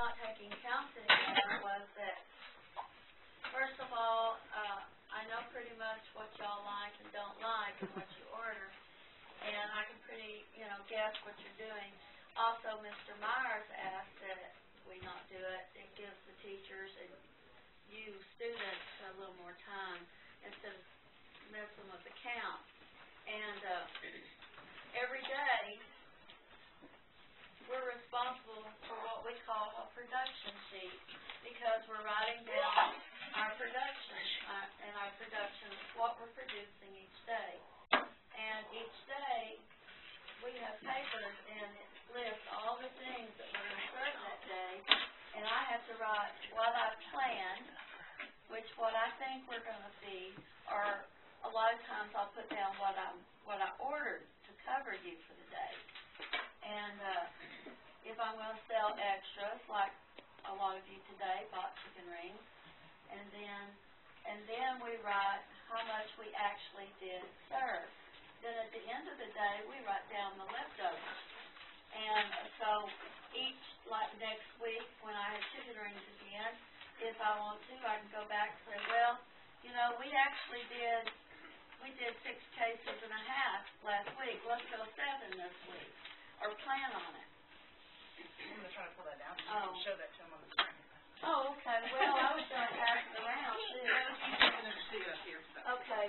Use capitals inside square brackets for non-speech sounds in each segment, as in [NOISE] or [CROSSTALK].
not taking counts anymore was that, first of all, uh, I know pretty much what y'all like and don't like and what you order, and I can pretty, you know, guess what you're doing. Also, Mr. Myers asked that we not do it, it gives the teachers and you students a little more time instead of messing with the count. And, uh, every day, we're responsible for what we call a production sheet, because we're writing down our production, uh, and our production what we're producing each day. And each day, we have papers and it lists all the things that we're gonna serve that day, and I have to write what I planned, which what I think we're gonna feed, or a lot of times I'll put down what I'm, what I ordered to cover you for the day. And, uh, if I'm gonna sell extras, like a lot of you today bought chicken rings, and then, and then we write how much we actually did serve. Then at the end of the day, we write down the leftovers. And so each, like next week, when I have chicken rings again, if I want to, I can go back and say, well, you know, we actually did, we did six cases and a half last week, let's go seven this week, or plan on it. I'm gonna try to pull that down, so you Oh. show that to them on the screen. Oh, okay, well, I was gonna pass it around too. It's them see it up here, so. Okay,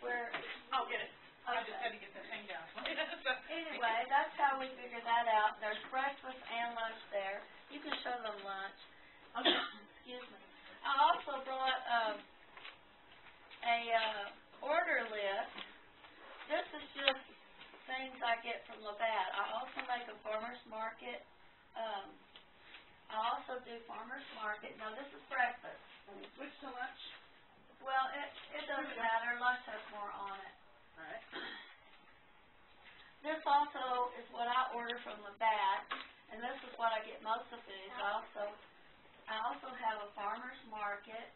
where, I'll get it. I just okay. had to get that thing down. [LAUGHS] Anyway, that's how we figured that out. There's breakfast and lunch there. You can show them lunch. Excuse me. I also brought, um, a, uh, order list. This is just things I get from Labatt. I also make a farmer's market, um, I also do farmer's market. Now, this is breakfast. Switch to lunch. Well, it, it doesn't matter. Lunch has more on it. Alright. This also is what I order from Labatt, and this is what I get most of these. I also, I also have a farmer's market,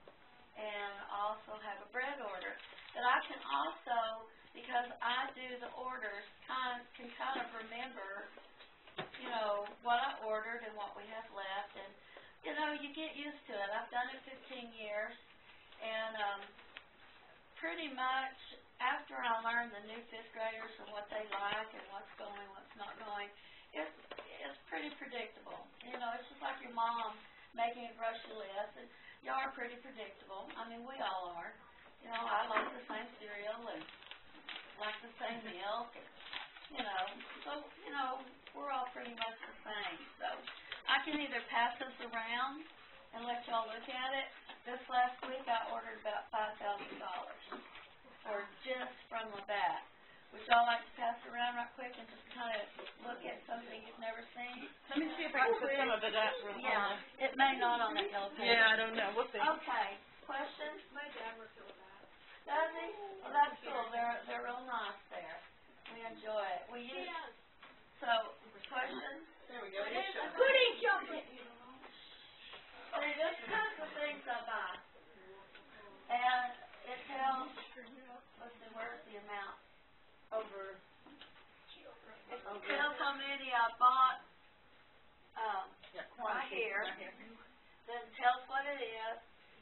and I also have a bread order. But I can also, because I do the orders, kind, can kind of remember, you know, what I ordered and what we have left, and, you know, you get used to it. I've done it fifteen years, and, um, pretty much after I learn the new fifth graders and what they like and what's going, what's not going, it's, it's pretty predictable. You know, it's just like your mom making a grocery list, and y'all are pretty predictable. I mean, we all are. You know, I like the same cereal and like the same milk, and, you know, so, you know, we're all pretty much the same. So, I can either pass this around and let y'all look at it. This last week, I ordered about five thousand dollars, or just from Labatt. Would y'all like to pass it around right quick and just kind of look at something you've never seen? Let me see if I can put some of it up real on Yeah, the- it may not on that yellow paper. Yeah, I don't know, we'll see. Okay, questions? My dad worked at that. Does he? Well, that's cool, they're, they're real nice there. We enjoy it. We use, so, There we go. It shows. Pudding chocolate. See, this is the things I buy. And it tells, let's see, the amount? Over. It tells how many I bought, um, Yeah, then tells what it is,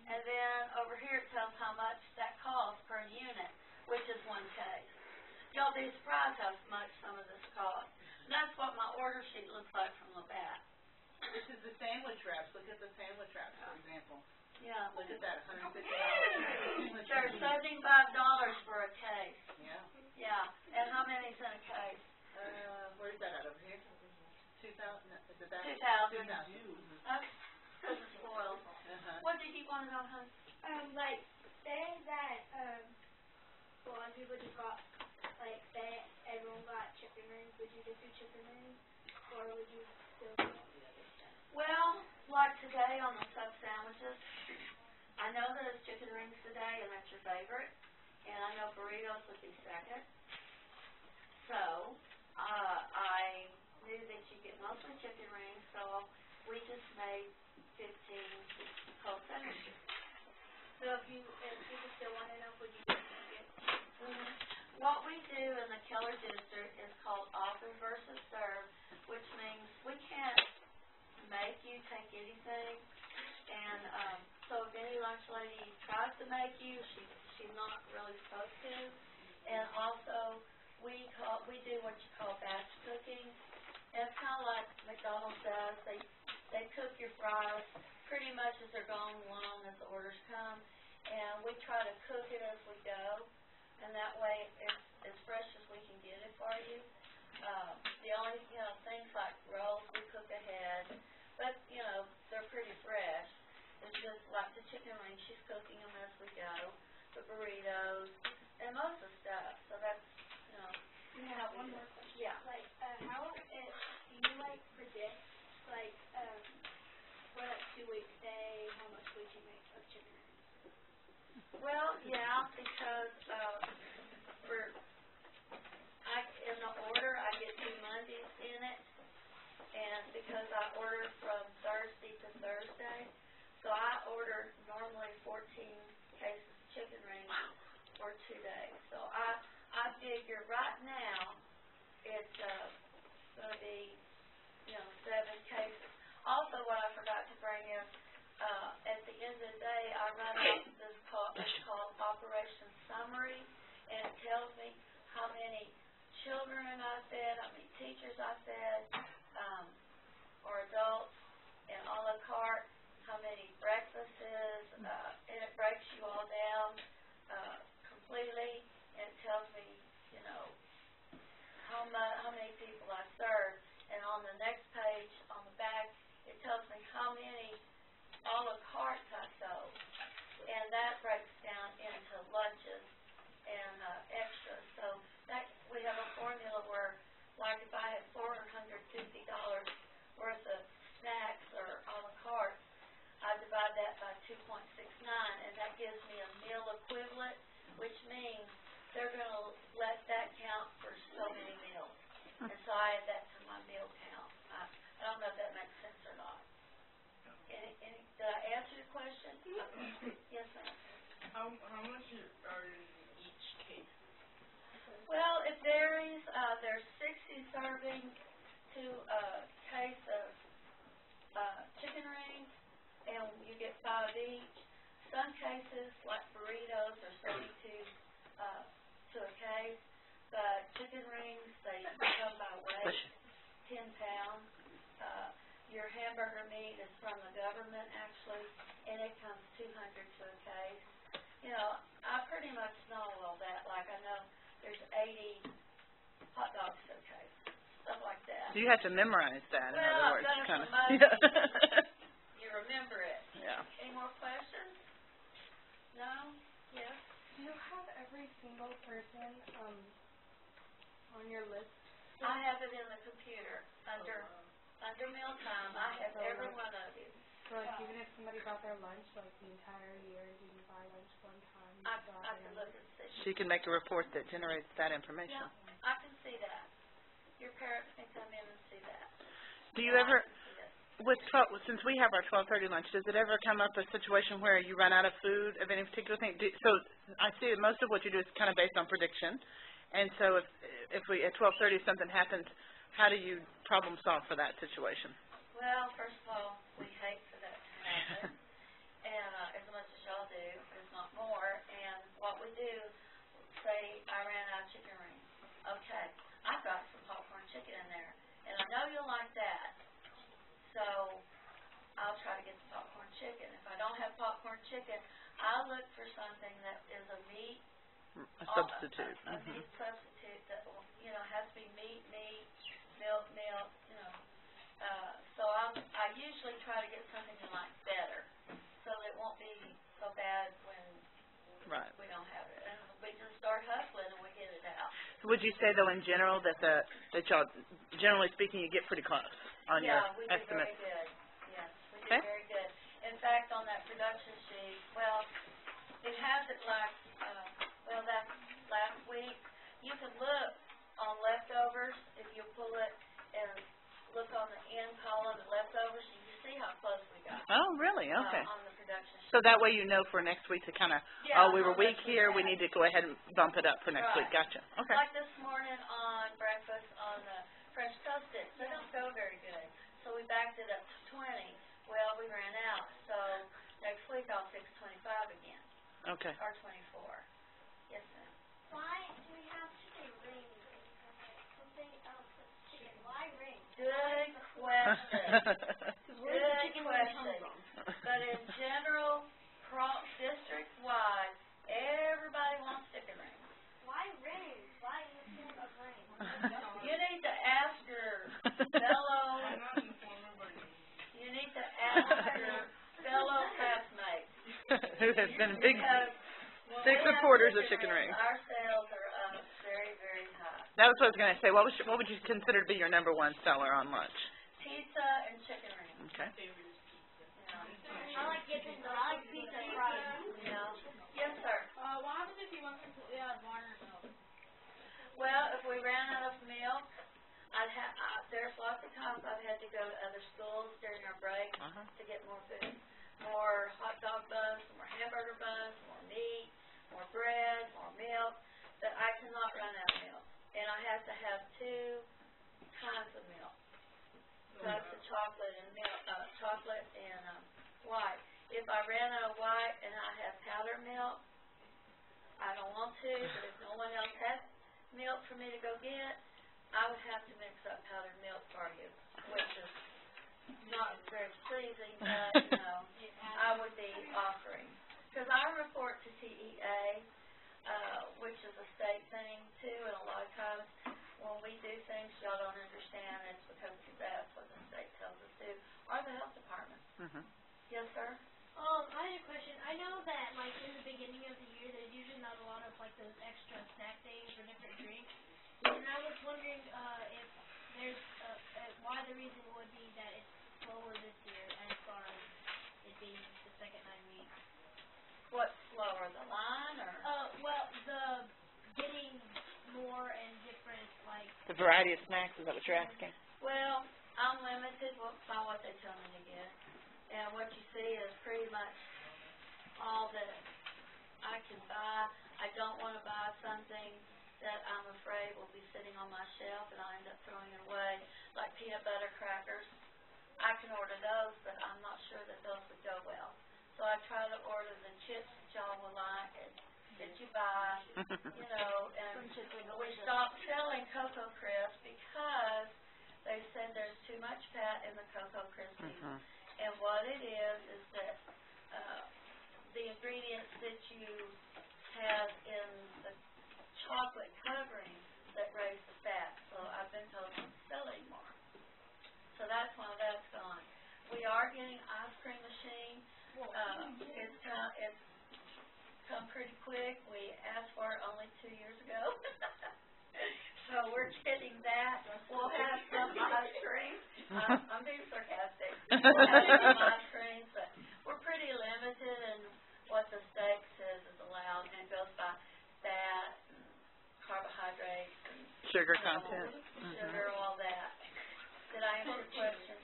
and then over here it tells how much that costs per unit, which is one case. Y'all be surprised how much some of this costs. And that's what my order sheet looks like from Labatt. This is the sandwich wraps, look at the sandwich wraps, for example. Yeah. Look at that, hundred and fifty dollars. They're seventy-five dollars for a case. Yeah, Yeah, and how many's in a case? uh, where's that at, over here? Two thousand, is it that? Two thousand. Two thousand. That's, cause it's spoiled. Uh-huh. What did you wanna know, hon? Um, like, saying that, um, a lot of people just got, like, say everyone got chicken rings, would Well, like today on the sub sandwiches, I know that it's chicken rings today and that's your favorite, and I know burritos would be second. So, uh, I knew that you get mostly chicken rings, so we just made fifteen cold sandwiches. So if you, if people still wanna know, would you get, What we do in the Keller District is called offer versus serve, which means we can't make you take anything. And, um, so if any lunch lady tries to make you, she, she's not really supposed to. And also, we call, we do what you call batch cooking. And it's kinda like McDonald's does, they, they cook your fries pretty much as they're going along as the orders come. And we try to cook it as we go, and that way it's as fresh as we can get it for you. Um, the only, you know, things like rolls, we cook ahead, but, you know, they're pretty fresh. It's just like the chicken wings, she's cooking them as we go, the burritos, and most of the stuff, so that's, you know, Yeah, one more question. yeah. Like, uh, how, it, do you like predict, like, um, for like two weeks, say, how much would you make of chicken wings? Well, yeah, because, uh, for, I, in the order, I get two Mondays in it, and because I order from Thursday to Thursday, so I order normally fourteen cases of chicken wings for two days. So I, I figure right now, it's, uh, gonna be, you know, seven cases. Also, what I forgot to bring is, children I fed, how many teachers I fed, um, or adults, and a la carte, how many breakfasts, uh, and it breaks you all down, uh, completely, and it tells me, you know, how mu- how many people I served, and on the next page, on the back, it tells me how many a la carte I sold. And that breaks down into lunches and, uh, extras, so that, we have a formula where, like if I had four hundred fifty dollars worth of snacks or a la carte, I divide that by two point six nine, and that gives me a meal equivalent, which means they're gonna let that count for so many meals. And so I add that to my meal count. I, I don't know if that makes sense or not. Any, any, did I answer your question? Yes, ma'am. How, how much are in each case? Well, it varies, uh, there's sixty servings to a case of, uh, chicken rings, and five each. Some cases, like burritos, are seventy-two, uh, to a case, but chicken rings, they come by weight, ten pounds. Uh, your hamburger meat is from the government, actually, and it comes two hundred to a case. You know, I pretty much know all that, like I know there's eighty hot dogs to a case, stuff like that. So you have to memorize that, in Well, I've words, done it. Yeah. You remember it. Yeah. Any more questions? No? Yes? Do you have every single person, um, on your list? I have it in the computer, under, under mealtime, I have every one of you. So like even if somebody bought their lunch like the entire year, didn't buy lunch one time, I, got I can look and see. She can make a report that generates that information. Yeah, I can see that. Your parents can come in and see that. Do you And ever, can see that. With twelve, since we have our twelve thirty lunch, does it ever come up a situation where you run out of food of any particular thing? Do, so, I see that most of what you do is kind of based on prediction, and so if, if we, at twelve thirty, something happens, how do you problem solve for that situation? Well, first of all, we hate for that to happen, [LAUGHS] and, uh, as much as y'all do, if not more, and what we do, say I ran out of chicken rings. Okay, I've got some popcorn chicken in there, and I know you'll like that, so I'll try to get the popcorn chicken. If I don't have popcorn chicken, I'll look for something that is a meat A uh, substitute. A, a mhm. meat substitute that will, you know, has to be meat, meat, milk, milk, you know. Uh, so I'm, I usually try to get something you like better, so it won't be so bad when Right. we don't have it. And we just start hustling and we get it out. Would you say though, in general, that the, that y'all, generally speaking, you get pretty close on your Yeah, we estimates? very good, yes, we do Okay. very good. In fact, on that production sheet, well, it has it like, uh, well, that last week, you can look on leftovers, if you pull it and look on the end column, the leftovers, you can see how close we got, Oh, really? uh, Okay. on the production sheet. So that way you know for next week to kind of, Yeah, oh, we were how weak much here, we had. need to go ahead and bump it up for next week. Gotcha. Okay. Like this morning on breakfast on the French toast sticks, they don't go very good. so we backed it up to twenty. Well, we ran out, so next week I'll fix twenty-five again, Okay. or twenty-four. Yes, ma'am. Why do we have chicken rings instead something else uh, that's chicken? Why rings? Good question. [LAUGHS] Good question. But in general, pro, district-wide, everybody wants chicken rings. Why rings? Why instead of rings? [LAUGHS] You need to ask your fellow, you need to ask your fellow classmates. Who have been big, Because big supporters of chicken rings. Our sales are up very, very high. That was what I was gonna say. What was, what would you consider to be your number one seller on lunch? Pizza and chicken rings, Okay. I like dipping the like pizza fries. You know. Yes, sir. Uh, what happens if you went completely out of water and milk? Well, if we ran out of milk, I'd have, uh, there's lots of times I've had to go to other schools during our break Uh-huh. to get more food. More hot dog buns, more hamburger buns, more meat, more bread, more milk, but I cannot run out of milk. And I have to have two kinds of milk. That's the chocolate and milk, uh, chocolate and, um, white. If I ran out of white and I have powdered milk, I don't want to, but if no one else has milk for me to go get, I would have to mix up powdered milk for you, which is not very pleasing, but, [LAUGHS] you know, I would be offering. Cause I report to TEA, uh, which is a state thing too, and a lot of times when we do things y'all don't understand, it's because that's what the state tells us to, or the health department. Mhm. Yes, sir? Um, I had a question. I know that like in the beginning of the year, there's usually not a lot of like those extra snack days or different drinks. And I was wondering uh, if there's uh, uh, why the reason would be that it's slower this year as far as it being the second nine weeks. What's slower, the line or? Uh, well, the getting more and different like The variety of snacks, is that what you're asking? Well, I'm limited by what they tell me to get. And what you see is pretty much all that I can buy. I don't wanna buy something that I'm afraid will be sitting on my shelf and I'll end up throwing it away, like peanut butter crackers. I can order those, but I'm not sure that those would go well. So I try to order the chips that y'all will like and that you buy, [LAUGHS] you know, and we stopped selling Cocoa Crisp because they said there's too much fat in the Cocoa Krispies. Mhm. And what it is, is that, uh, the ingredients that you have in the chocolate covering that raise the fat, so I've been told not to sell anymore. So that's why that's gone. We are getting ice cream machine, uh, it's come, it's come pretty quick, we asked for it only two years ago. [LAUGHS] So we're getting that, we'll have some ice cream, [LAUGHS] I'm, I'm being sarcastic. We'll [LAUGHS] have some ice cream, but we're pretty limited in what the state says is allowed, and it goes by fat and carbohydrates and Sugar you know, content. sugar, all that. Did I answer your question?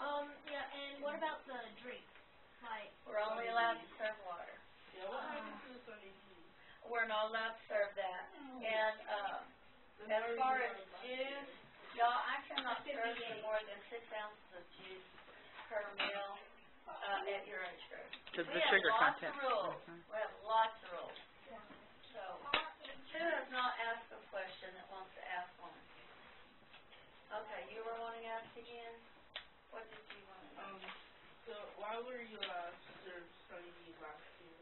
um yeah. And what about the drinks? Like We're only allowed to serve water. Yeah, what happens to the sardines? We're not allowed to serve that. And, uh, as far as juice, y'all, I cannot serve you more than six ounces of juice per meal, uh, at your age group. Cause We the have sugar lots content. of rules. Mhm. We have lots of rules. So, who has not asked a question that wants to ask one? Okay, you were wanting to ask again? What did you want to know? Um, so why were you allowed to serve sardines last year?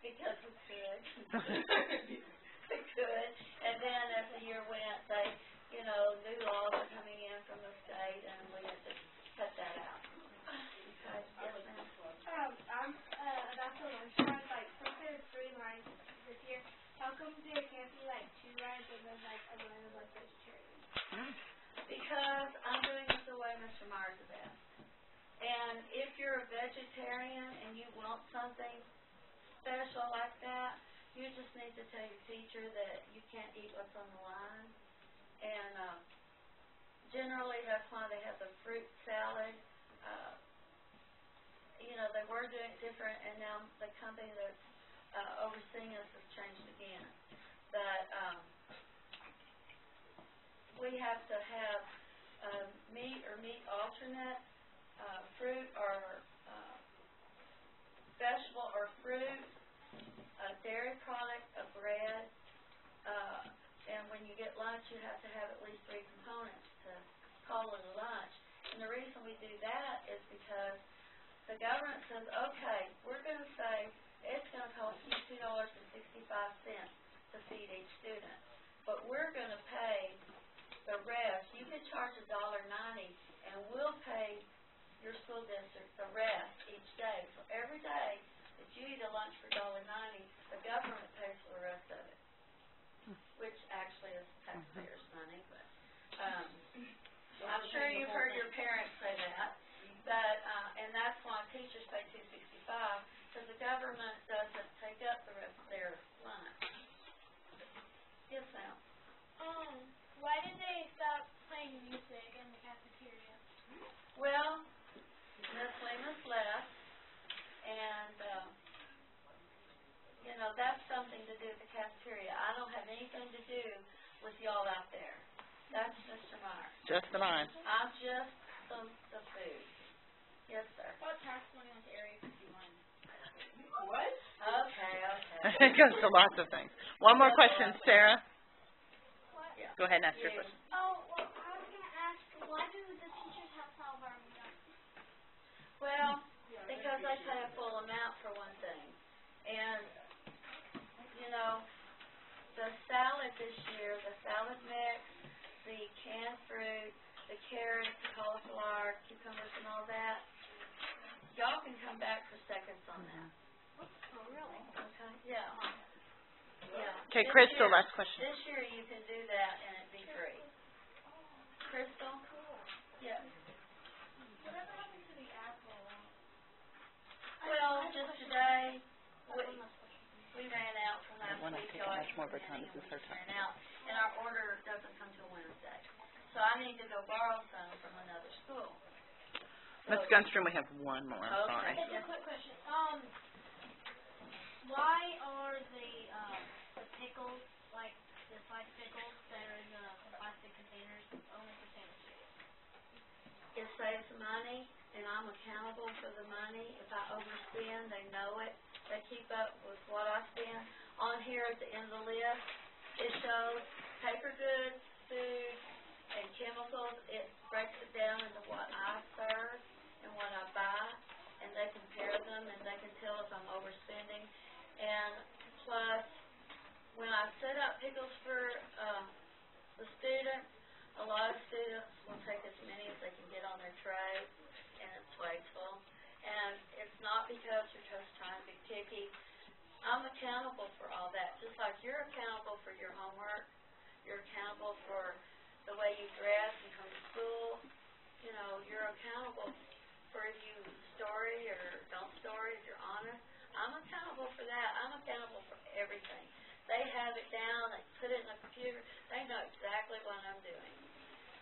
Because we could. [LAUGHS] We could, and then as the year went, they, you know, new laws are coming in from the state, and we had to cut that out. Okay, yes, ma'am. Um, I'm, uh, about the lunch line, like, since three lines this year, how come there can't be like two lines and then like a line of? Because I'm doing it the way Mr. Myers asked. And if you're a vegetarian and you want something special like that, you just need to tell your teacher that you can't eat what's on the line. And, uh, generally, that's why they have the fruit salad, uh, you know, they were doing it different, and now the company that's, uh, overseeing us has changed again. But, um, we have to have, uh, meat or meat alternate, uh, fruit or, uh, vegetable or fruit, a dairy product, a bread, uh, and when you get lunch, you have to have at least three components to call it a lunch. And the reason we do that is because the government says, okay, we're gonna say, it's gonna cost you two dollars and sixty-five cents to feed each student, but we're gonna pay the rest, you can charge a dollar ninety, and we'll pay your school district the rest each day. So every day that you eat a lunch for dollar ninety, the government pays for the rest of it, hmm. which actually is taxpayers' money, but, um, I'm sure you've heard your parents say that, but, uh, and that's why teachers pay two sixty-five, because the government doesn't take up the rest of their lunch. Yes, ma'am? Um, why did they stop playing music in the cafeteria? Well, Miss Lemus left, and, uh, you know, that's something to do with the cafeteria. I don't have anything to do with y'all out there. That's Mr. Meyer. Just the mine. I'm just the, the food. Yes, sir. What tax money went to Area fifty-one? What? Okay, okay. [LAUGHS] It goes to lots of things. One more question, Sarah. What? Yeah. Go ahead and ask your You. question. Oh, well, I was gonna ask, why do the teachers have salad bar Well, because they pay a full amount for one thing. And, you know, the salad this year, the salad mix, the canned fruit, the carrots, the cauliflower, cucumbers and all that, y'all can come back for seconds on that. Oh, really? Okay? Yeah. Uh-huh. Yeah. Okay, This Crystal, year- last question. This year you can do that and it'd be free. Crystal? Cool. Yeah. Whatever happened to the apple? Well, just today, we, One last question. we ran out from last We're not week, taking y'all much more of our had time. This is her time. out, and our order doesn't come till Wednesday. So I need to go borrow some from another school. Ms. So- Gunstrom, we have one more, I'm sorry. Okay. Just a quick question, um, why are the, um, the pickles, like the sliced pickles that are in the plastic containers only for sandwiches? It saves money, and I'm accountable for the money. If I overspend, they know it. They keep up with what I spend. On here at the end of the list, it shows paper goods, food, and chemicals. It breaks it down into what I serve and what I buy, and they compare them, and they can tell if I'm overspending. And plus, when I set up pickles for, uh, the students, a lot of students will take as many as they can get on their tray, and it's wasteful. And it's not because you're just trying to be picky. I'm accountable for all that, just like you're accountable for your homework, you're accountable for the way you dress and come to school. You know, you're accountable for if you story or don't story, if you're honest. I'm accountable for that. I'm accountable for everything. They have it down, they put it in the computer, they know exactly what I'm doing.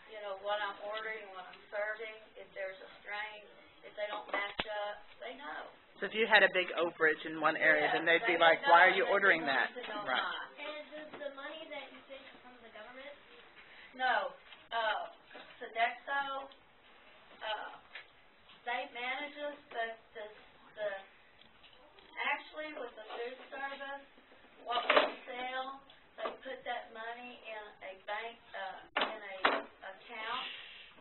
You know, what I'm ordering, what I'm serving, if there's a strain, if they don't match up, they know. So if you had a big overage in one area, then they'd be like, why are you ordering that? Right. does the money that you take from the government? No, uh, Sodexo, uh, they manage us, but the, the, actually with the food service, what we sell, they put that money in a bank, uh, in a account,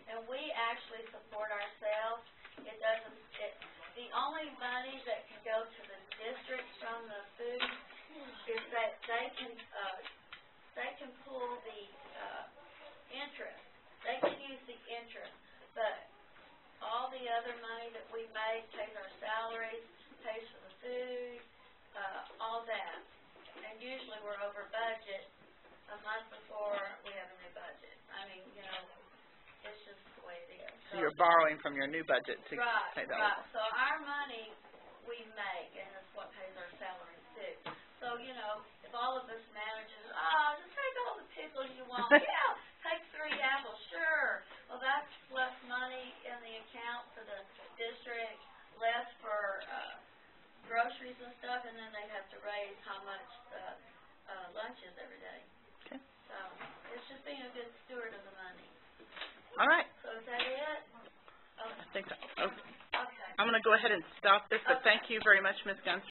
and we actually support ourselves. It doesn't, it, the only money that can go to the district from the food is that they can, uh, they can pull the, uh, interest. They can use the interest, but all the other money that we make pays our salaries, pays for the food, uh, all that. And usually we're over budget a month before we have a new budget. I mean, you know, it's just the way it is. So you're borrowing from your new budget to Right, pay that. right, so our money we make, and it's what pays our salaries too. So, you know, if all of us managers, oh, just take all the pickles you want, [LAUGHS] yeah, take three apples, sure. Well, that's less money in the account for the district, less for, uh, groceries and stuff, and then they have to raise how much the, uh, lunch is every day. Okay. So, it's just being a good steward of the money. All right, So is that it? I think. Okay. I'm gonna go ahead and stop this, but thank you very much, Ms. Guns,